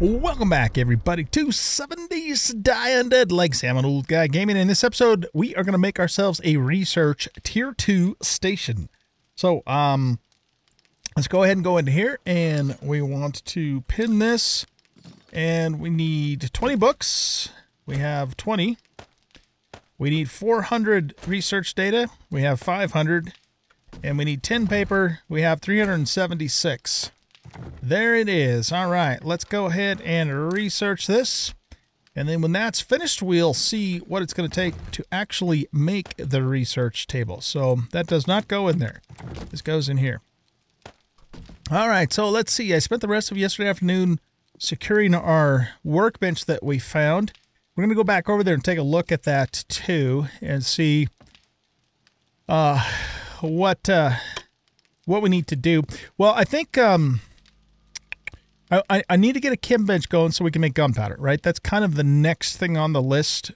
Welcome back, everybody, to 7 Days to Die Undead Legacy. I'm an old guy gaming. In this episode, we are going to make ourselves a research tier 2 station. So, um, let's go ahead and go into here, and we want to pin this, and we need 20 books. We have 20. We need 400 research data. We have 500. And we need 10 paper. We have 376. There it is. All right, let's go ahead and research this. And then when that's finished, we'll see what it's going to take to actually make the research table. So that does not go in there. This goes in here. All right, so let's see. I spent the rest of yesterday afternoon securing our workbench that we found. We're going to go back over there and take a look at that too and see uh, what uh, what we need to do. Well, I think um, I, I need to get a chem bench going so we can make gunpowder, right? That's kind of the next thing on the list.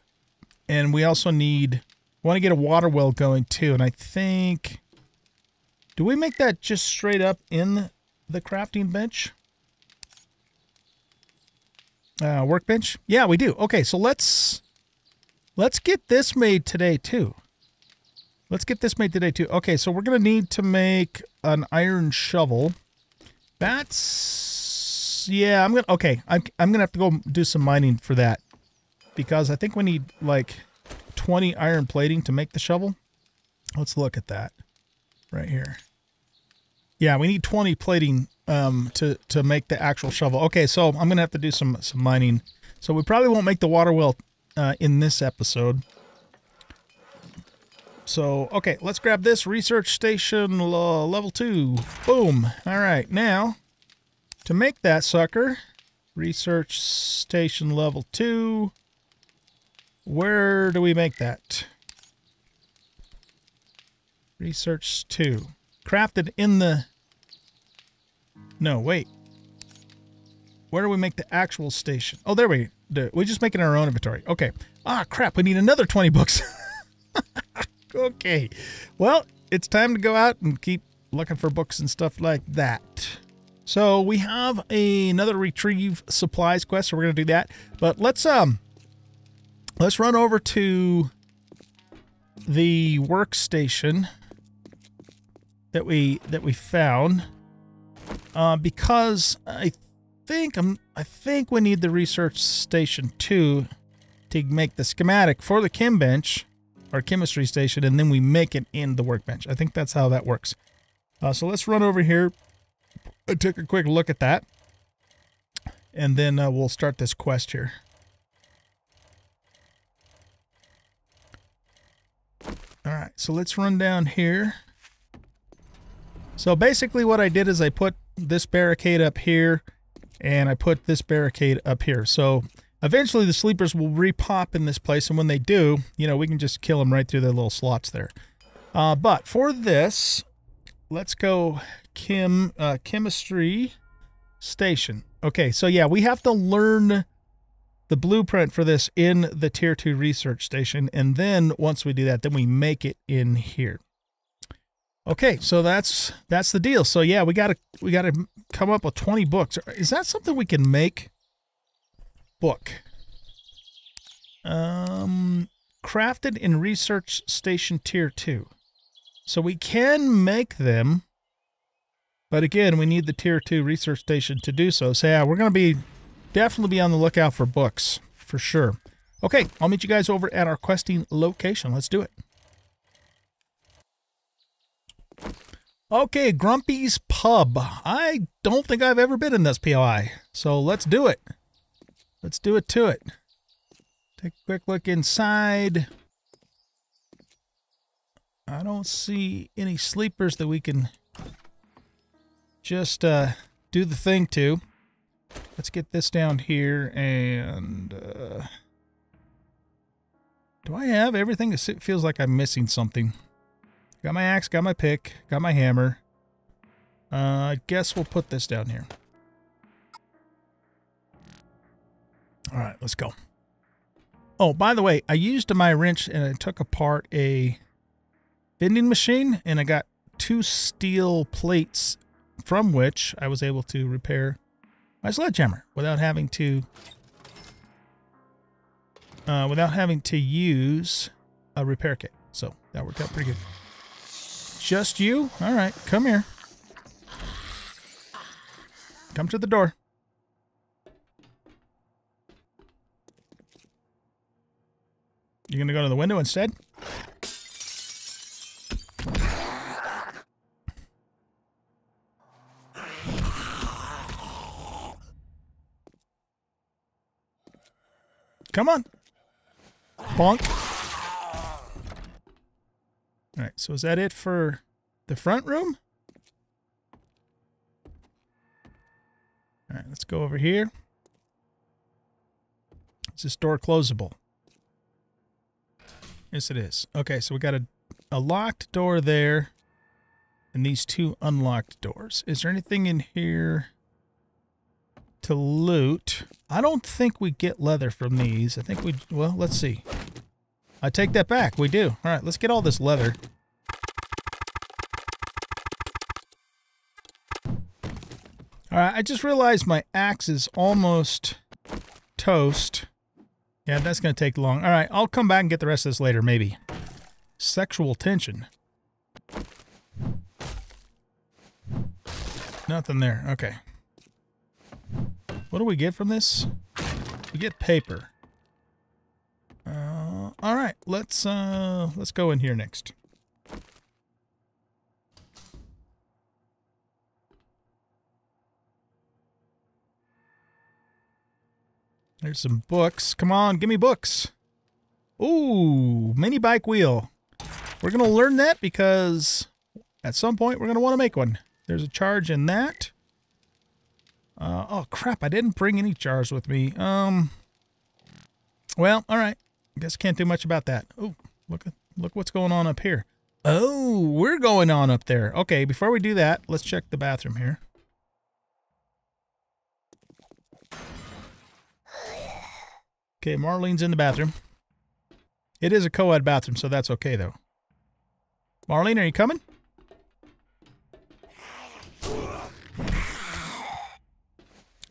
And we also need, want to get a water well going too. And I think, do we make that just straight up in the crafting bench? Uh, workbench? Yeah, we do. Okay, so let's, let's get this made today too. Let's get this made today too. Okay, so we're going to need to make an iron shovel. That's yeah, I'm gonna okay. I'm I'm gonna have to go do some mining for that because I think we need like 20 iron plating to make the shovel. Let's look at that right here. Yeah, we need 20 plating um, to to make the actual shovel. Okay, so I'm gonna have to do some some mining. So we probably won't make the water well uh, in this episode. So, okay, let's grab this research station uh, level two. Boom. All right, now to make that sucker, research station level 2, where do we make that? Research 2. Crafted in the... No, wait. Where do we make the actual station? Oh, there we do. We just make it in our own inventory. Okay. Ah, crap. We need another 20 books. okay. Well, it's time to go out and keep looking for books and stuff like that. So we have a, another retrieve supplies quest, so we're going to do that. But let's um let's run over to the workstation that we that we found uh, because I think I'm I think we need the research station too to make the schematic for the chem bench or chemistry station, and then we make it in the workbench. I think that's how that works. Uh, so let's run over here I took a quick look at that. And then uh, we'll start this quest here. All right, so let's run down here. So basically what I did is I put this barricade up here and I put this barricade up here. So eventually the sleepers will repop in this place. And when they do, you know, we can just kill them right through the little slots there. Uh, but for this, let's go chem uh, chemistry station. Okay, so yeah, we have to learn the blueprint for this in the tier 2 research station and then once we do that then we make it in here. Okay so that's that's the deal. So yeah we gotta we gotta come up with 20 books. Is that something we can make? Book. Um crafted in research station tier 2 so we can make them but again, we need the tier two research station to do so. So yeah, we're going to be definitely be on the lookout for books for sure. Okay, I'll meet you guys over at our questing location. Let's do it. Okay, Grumpy's Pub. I don't think I've ever been in this POI, so let's do it. Let's do it to it. Take a quick look inside. I don't see any sleepers that we can just uh, do the thing too. Let's get this down here and... Uh, do I have everything? It feels like I'm missing something. Got my axe, got my pick, got my hammer. Uh, I guess we'll put this down here. All right, let's go. Oh, by the way, I used my wrench and I took apart a vending machine and I got two steel plates from which I was able to repair my sledgehammer without having to uh, without having to use a repair kit. So that worked out pretty good. Just you? All right, come here. Come to the door. You're going to go to the window instead? Come on. Bonk. All right, so is that it for the front room? All right, let's go over here. Is this door closable? Yes, it is. Okay, so we got a, a locked door there and these two unlocked doors. Is there anything in here to loot? I don't think we get leather from these. I think we, well, let's see. I take that back. We do. All right, let's get all this leather. All right, I just realized my axe is almost toast. Yeah, that's going to take long. All right, I'll come back and get the rest of this later, maybe. Sexual tension. Nothing there. Okay. What do we get from this? We get paper. Uh, all right, let's uh, let's go in here next. There's some books. Come on, give me books. Ooh, mini bike wheel. We're going to learn that because at some point we're going to want to make one. There's a charge in that. Uh, oh, crap. I didn't bring any jars with me. Um, well, all right. I guess can't do much about that. Oh, look, look what's going on up here. Oh, we're going on up there. Okay, before we do that, let's check the bathroom here. Okay, Marlene's in the bathroom. It is a co-ed bathroom, so that's okay, though. Marlene, are you coming?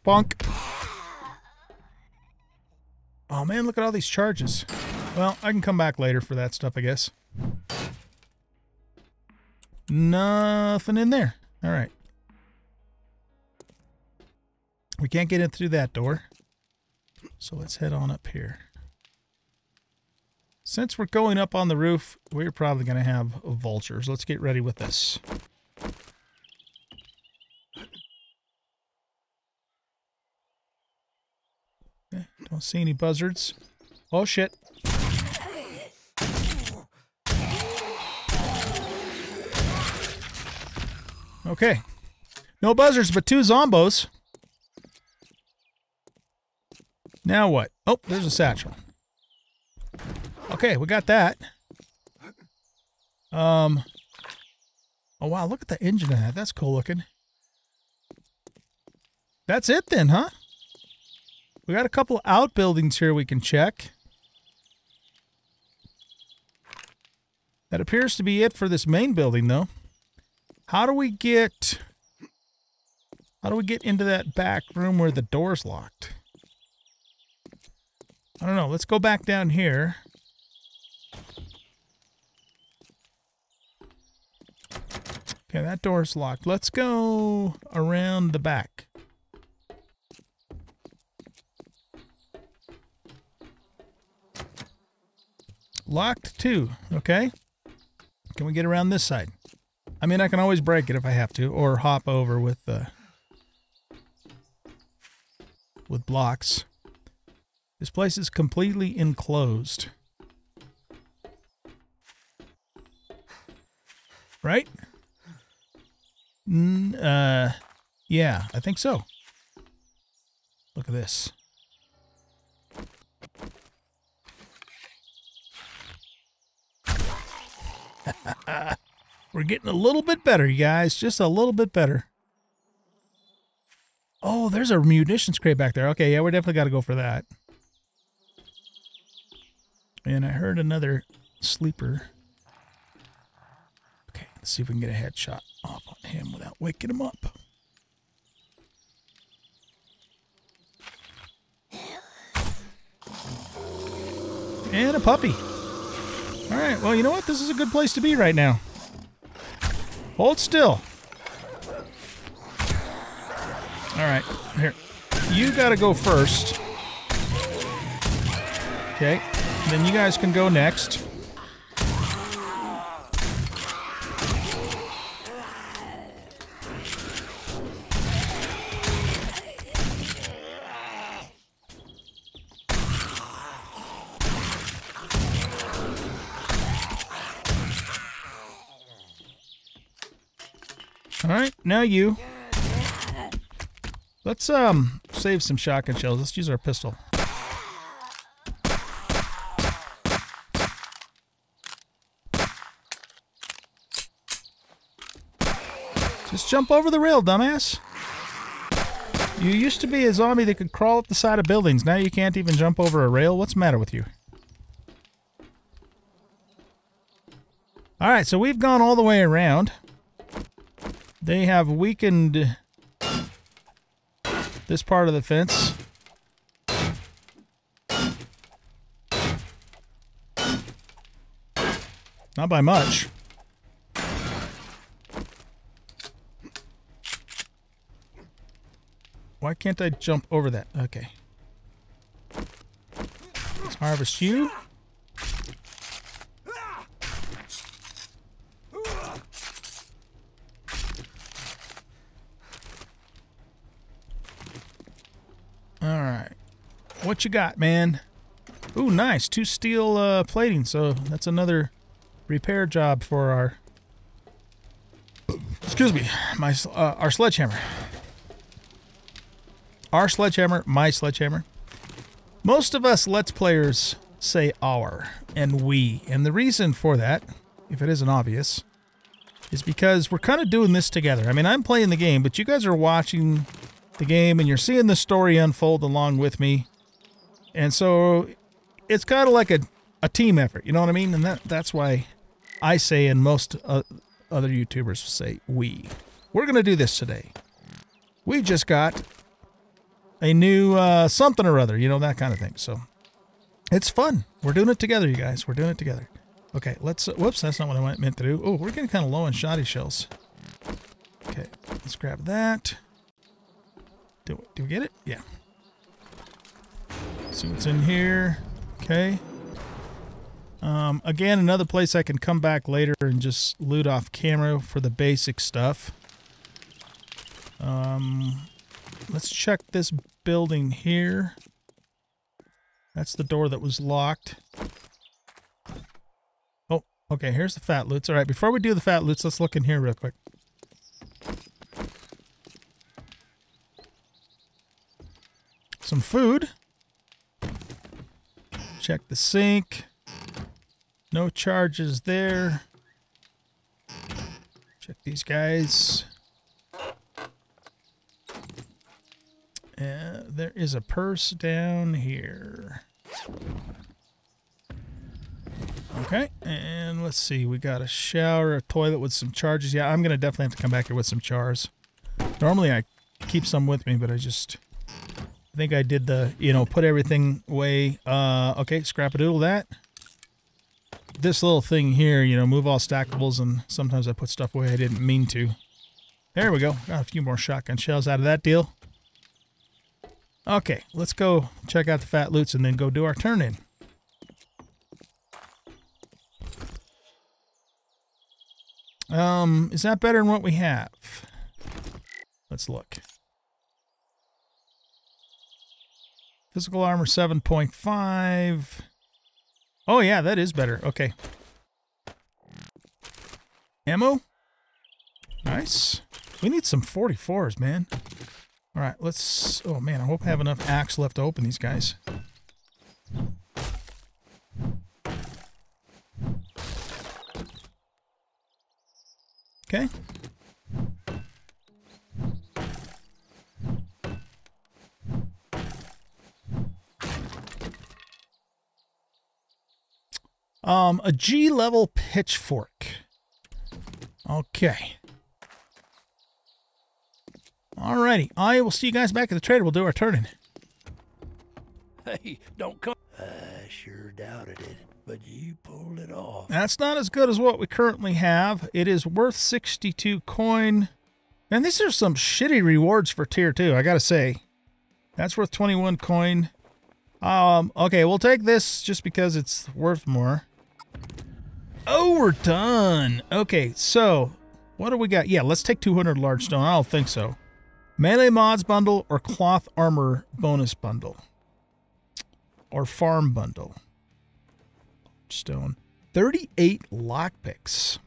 Bonk. Oh, man, look at all these charges. Well, I can come back later for that stuff, I guess. Nothing in there. All right. We can't get in through that door. So let's head on up here. Since we're going up on the roof, we're probably going to have vultures. Let's get ready with this. Okay, don't see any buzzards. Oh, shit. Okay. No buzzards, but two zombos. Now what? Oh, there's a satchel. Okay, we got that. Um. Oh, wow, look at the engine of that. That's cool looking. That's it then, huh? We got a couple outbuildings here we can check. That appears to be it for this main building, though. How do we get... How do we get into that back room where the door's locked? I don't know. Let's go back down here. Okay, that door's locked. Let's go around the back. Locked too, okay? Can we get around this side? I mean, I can always break it if I have to, or hop over with, uh, with blocks. This place is completely enclosed. Right? N uh, yeah, I think so. Look at this. We're getting a little bit better, you guys. Just a little bit better. Oh, there's a munitions crate back there. Okay, yeah, we definitely got to go for that. And I heard another sleeper. Okay, let's see if we can get a headshot off on him without waking him up. And a puppy. All right, well, you know what? This is a good place to be right now. Hold still. All right, here. You got to go first. Okay, then you guys can go next. All right, now you. Let's um save some shotgun shells. Let's use our pistol. Just jump over the rail, dumbass. You used to be a zombie that could crawl up the side of buildings. Now you can't even jump over a rail. What's the matter with you? Alright, so we've gone all the way around. They have weakened this part of the fence. Not by much. Why can't I jump over that? Okay. Let's harvest you. You got, man? Ooh, nice. Two steel uh, plating, so that's another repair job for our... Excuse me, my uh, our sledgehammer. Our sledgehammer, my sledgehammer. Most of us Let's Players say our and we. And the reason for that, if it isn't obvious, is because we're kind of doing this together. I mean, I'm playing the game, but you guys are watching the game and you're seeing the story unfold along with me. And so it's kind of like a, a team effort, you know what I mean? And that that's why I say, and most uh, other YouTubers say, we. We're going to do this today. We just got a new uh, something or other, you know, that kind of thing. So it's fun. We're doing it together, you guys. We're doing it together. Okay, let's, uh, whoops, that's not what I meant to do. Oh, we're getting kind of low on shoddy shells. Okay, let's grab that. Do, do we get it? Yeah. See what's in here. Okay. Um, again, another place I can come back later and just loot off camera for the basic stuff. Um, let's check this building here. That's the door that was locked. Oh, okay, here's the fat loots. All right, before we do the fat loots, let's look in here real quick. Some food. Check the sink. No charges there. Check these guys. Uh, there is a purse down here. Okay, and let's see. We got a shower, a toilet with some charges. Yeah, I'm going to definitely have to come back here with some chars. Normally I keep some with me, but I just I think I did the, you know, put everything away. Uh, okay, scrap a doodle that. This little thing here, you know, move all stackables, and sometimes I put stuff away I didn't mean to. There we go. Got a few more shotgun shells out of that deal. Okay, let's go check out the fat loots and then go do our turn in. Um, is that better than what we have? Let's look. Physical armor 7.5. Oh, yeah, that is better. Okay. Ammo? Nice. We need some 44s, man. All right, let's... Oh, man, I hope I have enough axe left to open these guys. Okay. Um, a G level pitchfork. Okay. Alrighty. I will see you guys back at the trader. We'll do our turning. Hey, don't come. I sure doubted it, but you pulled it off. That's not as good as what we currently have. It is worth 62 coin. And these are some shitty rewards for tier 2, I gotta say. That's worth 21 coin. Um, okay, we'll take this just because it's worth more. Oh, we're done. Okay, so what do we got? Yeah, let's take 200 large stone. I don't think so. Melee mods bundle or cloth armor bonus bundle or farm bundle. Stone. 38 lockpicks.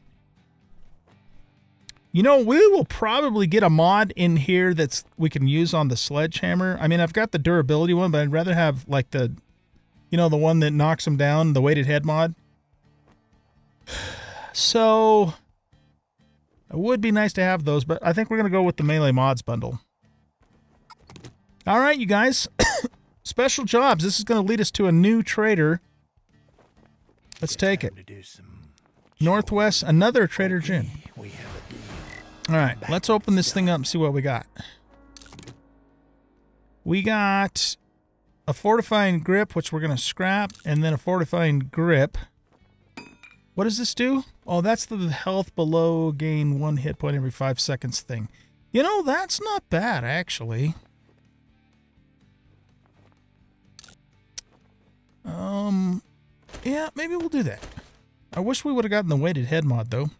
You know, we will probably get a mod in here that's we can use on the sledgehammer. I mean, I've got the durability one, but I'd rather have like the, you know, the one that knocks them down, the weighted head mod. So, it would be nice to have those, but I think we're going to go with the melee mods bundle. All right, you guys. Special jobs. This is going to lead us to a new trader. Let's take it. Northwest, another Trader Jen. All right, let's open this thing up and see what we got. We got a fortifying grip, which we're going to scrap, and then a fortifying grip. What does this do? Oh, that's the health below gain one hit point every five seconds thing. You know, that's not bad, actually. Um, yeah, maybe we'll do that. I wish we would have gotten the weighted head mod, though.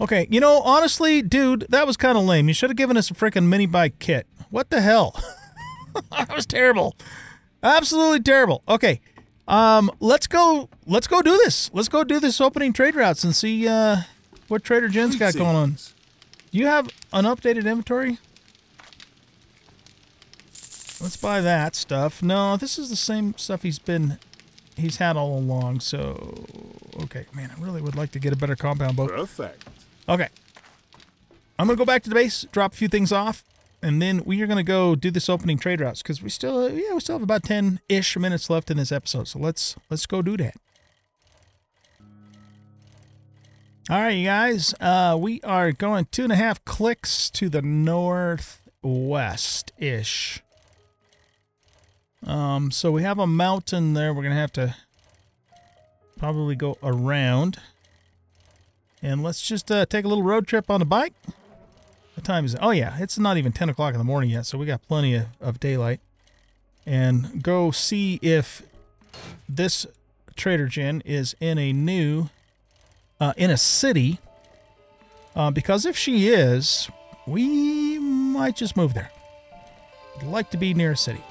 Okay, you know, honestly, dude, that was kind of lame. You should have given us a freaking mini bike kit. What the hell? that was terrible. Absolutely terrible. Okay. Um, let's go let's go do this. Let's go do this opening trade routes and see uh what Trader Jen's got going on. Do you have an updated inventory? Let's buy that stuff. No, this is the same stuff he's been he's had all along, so okay, man, I really would like to get a better compound bow. Perfect. Okay. I'm going to go back to the base, drop a few things off, and then we are going to go do this opening trade routes because we still, yeah, we still have about 10-ish minutes left in this episode. So let's, let's go do that. All right, you guys, uh, we are going two and a half clicks to the northwest-ish. Um, so we have a mountain there. We're going to have to probably go around. And let's just uh, take a little road trip on the bike. What time is it? Oh, yeah. It's not even 10 o'clock in the morning yet, so we got plenty of, of daylight. And go see if this Trader Jen is in a new, uh, in a city. Uh, because if she is, we might just move there. I'd like to be near a city.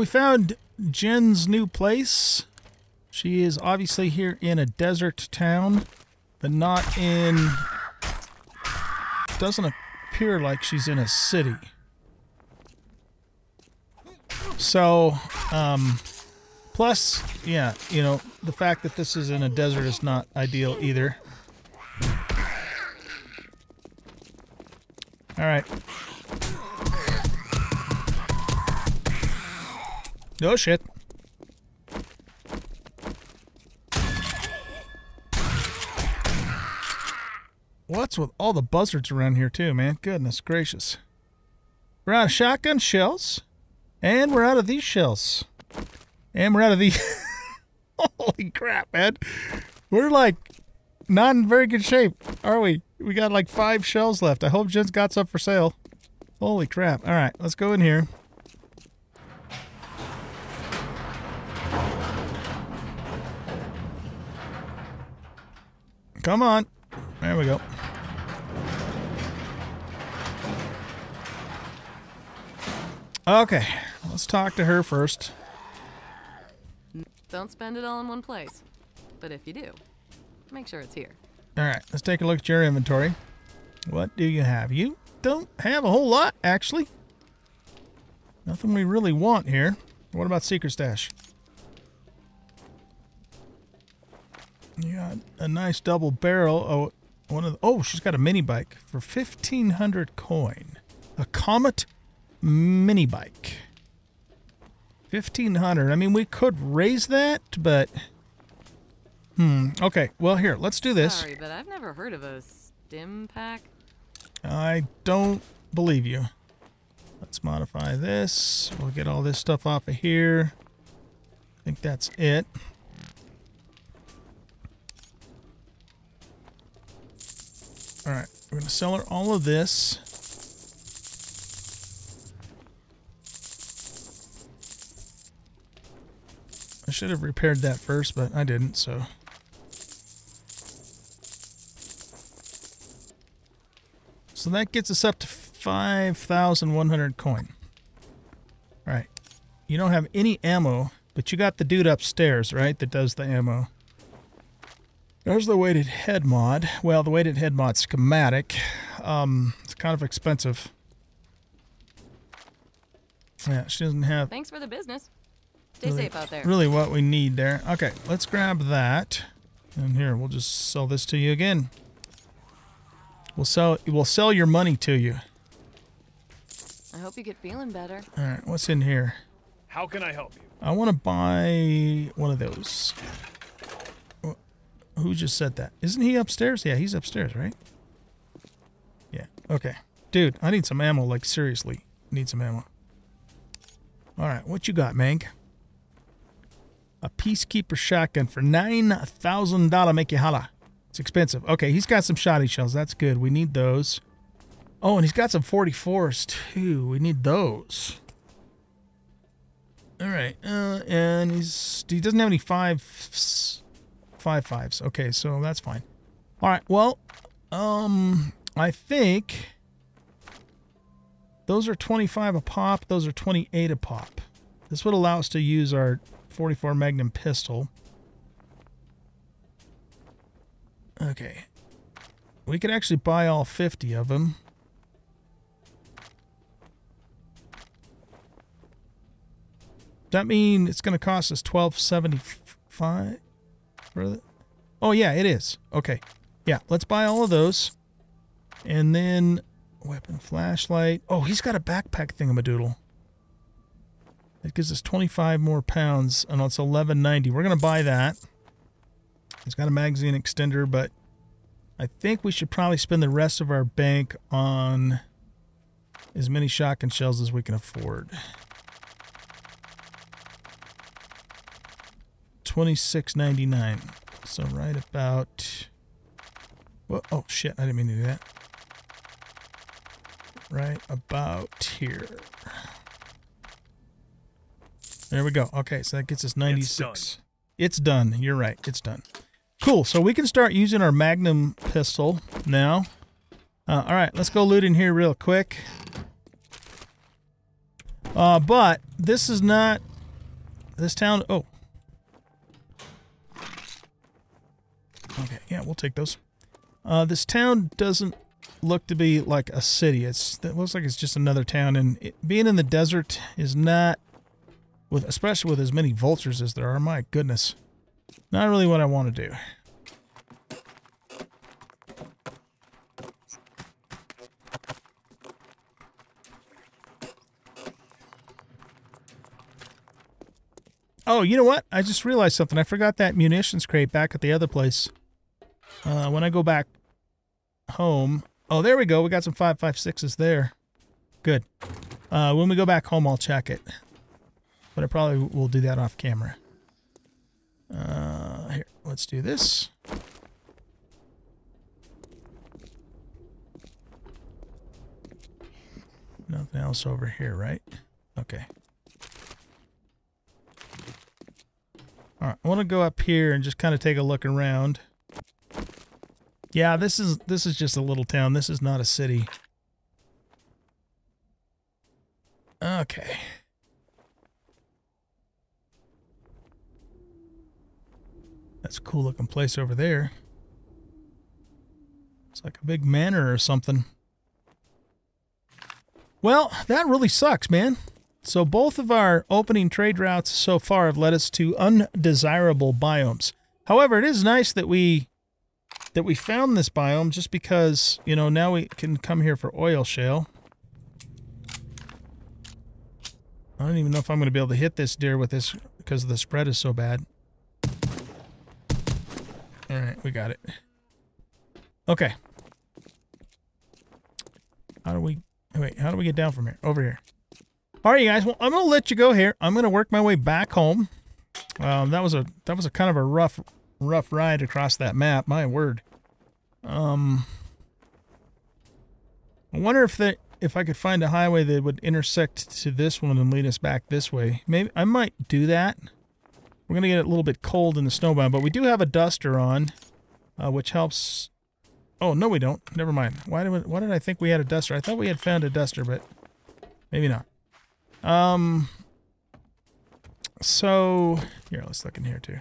We found Jen's new place. She is obviously here in a desert town, but not in. Doesn't appear like she's in a city. So, um, plus, yeah, you know, the fact that this is in a desert is not ideal either. All right. Oh shit. What's with all the buzzards around here too, man? Goodness gracious. We're out of shotgun shells. And we're out of these shells. And we're out of the Holy crap, man. We're like not in very good shape, are we? We got like five shells left. I hope Jen's got some for sale. Holy crap. All right, let's go in here. Come on. There we go. Okay, let's talk to her first. Don't spend it all in one place. But if you do, make sure it's here. All right, let's take a look at your inventory. What do you have? You don't have a whole lot, actually. Nothing we really want here. What about Secret Stash? You got a nice double barrel. Oh, one of the, oh, she's got a mini bike for 1500 coin. A Comet mini bike. 1500. I mean, we could raise that, but hmm. Okay. Well, here, let's do this. Sorry, but I've never heard of a stim pack. I don't believe you. Let's modify this. We'll get all this stuff off of here. I think that's it. All right, we're going to sell her all of this. I should have repaired that first, but I didn't, so. So that gets us up to 5,100 coin. All right. You don't have any ammo, but you got the dude upstairs, right, that does the ammo. There's the weighted head mod. Well, the weighted head mod schematic. Um, it's kind of expensive. Yeah, she doesn't have Thanks for the business. Stay really, safe out there. really what we need there. Okay, let's grab that. And here, we'll just sell this to you again. We'll sell we'll sell your money to you. I hope you get feeling better. All right, what's in here? How can I help you? I want to buy one of those. Wh- Who just said that? Isn't he upstairs? Yeah, he's upstairs, right? Yeah. Okay. Dude, I need some ammo, like seriously. Need some ammo. All right, what you got, Mank? A Peacekeeper shotgun for $9,000 make you holla. It's expensive. Okay, he's got some shotty shells. That's good. We need those. Oh, and he's got some 44s too. We need those. All right. Uh, and he's he doesn't have any five five fives. Okay, so that's fine. All right. Well, um, I think those are 25 a pop. Those are 28 a pop. This would allow us to use our 44 Magnum pistol. Okay. We could actually buy all 50 of them. That mean it's going to cost us 1275 the Oh yeah, it is. Okay. Yeah, let's buy all of those. And then weapon flashlight. Oh, he's got a backpack thingamadoodle. It gives us 25 more pounds and it's 1190. We're going to buy that. He's got a magazine extender, but I think we should probably spend the rest of our bank on as many shotgun shells as we can afford. 26.99. So right about well, oh shit, I didn't mean to do that. Right about here. There we go. Okay, so that gets us 96. It's done. You're right. It's done. Cool. So we can start using our Magnum pistol now. Uh, all right, let's go loot in here real quick. Uh, but this is not this town. Oh. Okay, yeah, we'll take those. Uh, this town doesn't look to be like a city. It's it looks like it's just another town, and it, being in the desert is not with especially with as many vultures as there are. My goodness, not really what I want to do. Oh, you know what? I just realized something. I forgot that munitions crate back at the other place. Uh, when I go back home. Oh, there we go. We got some 5.56s there. Good. Uh, when we go back home, I'll check it. But I probably will do that off camera. Uh, here, let's do this. Nothing else over here, right? Okay. All right, I want to go up here and just kind of take a look around. Yeah, this is this is just a little town. This is not a city. Okay. That's a cool looking place over there. It's like a big manor or something. Well, that really sucks, man. So both of our opening trade routes so far have led us to undesirable biomes. However, it is nice that we that we found this biome just because, you know, now we can come here for oil shale. I don't even know if I'm going to be able to hit this deer with this because the spread is so bad. All right, we got it. Okay. How do we... Wait, how do we get down from here? Over here. All right, you guys. Well, I'm going to let you go here. I'm going to work my way back home. Um, that was a that was a kind of a rough rough ride across that map. My word. Um, I wonder if the if I could find a highway that would intersect to this one and lead us back this way. Maybe I might do that. We're gonna get a little bit cold in the snowbound, but we do have a duster on, uh, which helps. Oh no, we don't. Never mind. Why did we, why did I think we had a duster? I thought we had found a duster, but maybe not. Um. So here, let's look in here too.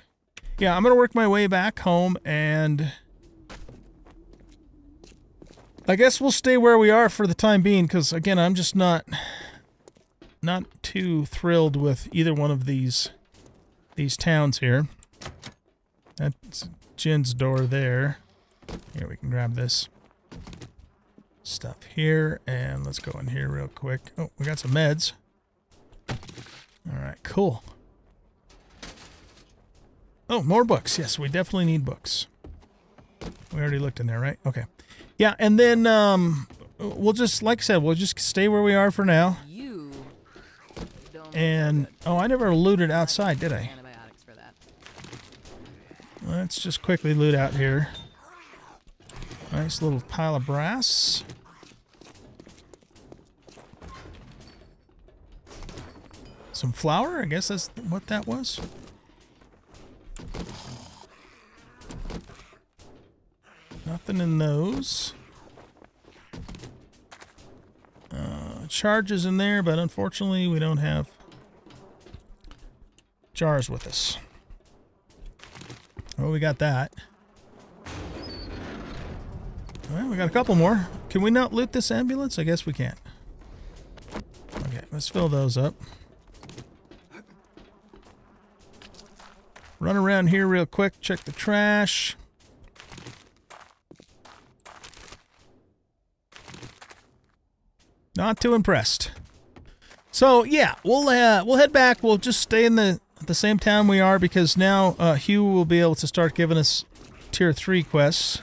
Yeah, I'm gonna work my way back home and. I guess we'll stay where we are for the time being, because again, I'm just not not too thrilled with either one of these these towns here. That's Jen's door there. Here we can grab this stuff here, and let's go in here real quick. Oh, we got some meds. All right, cool. Oh, more books. Yes, we definitely need books. We already looked in there, right? Okay. Yeah, and then um, we'll just, like I said, we'll just stay where we are for now. You And, oh, I never looted outside, did I? antibiotics for that. Let's just quickly loot out here. Nice little pile of brass. Some flour? I guess that's what that was. Nothing in those. Uh, charges in there, but unfortunately we don't have jars with us. Well, we got that. Well, we got a couple more. Can we not loot this ambulance? I guess we can't. Okay, let's fill those up. Run around here real quick, check the trash. Not too impressed. So yeah, we'll uh, we'll head back. We'll just stay in the the same town we are because now uh, Hugh will be able to start giving us tier three quests,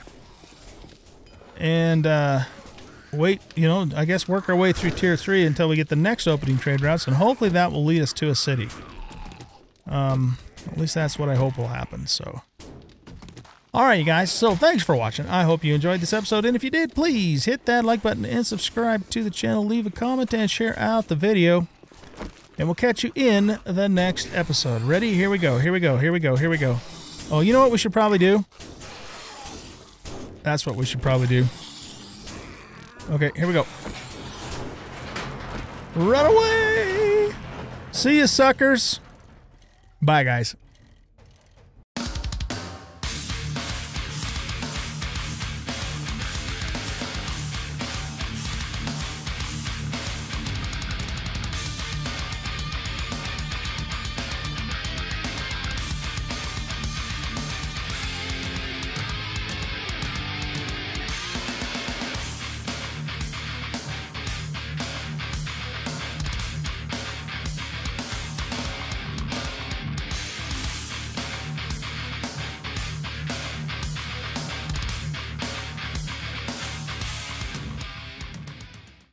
and uh, wait. You know, I guess work our way through tier three until we get the next opening trade routes, and hopefully that will lead us to a city. Um, at least that's what I hope will happen. So. Alright, you guys, so thanks for watching. I hope you enjoyed this episode, and if you did, please hit that like button and subscribe to the channel. Leave a comment and share out the video. And we'll catch you in the next episode. Ready? Here we go, here we go, here we go, here we go. Oh, you know what we should probably do? That's what we should probably do. Okay, here we go. Run away! See you, suckers. Bye, guys.